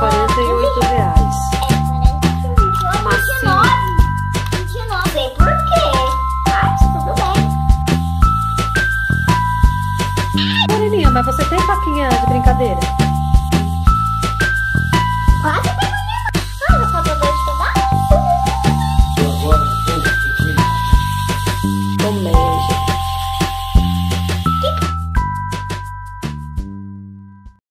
48 reais. É, 49. 29. Sei por quê. Mas tudo bem. Moreninha, mas você tem faquinha de brincadeira?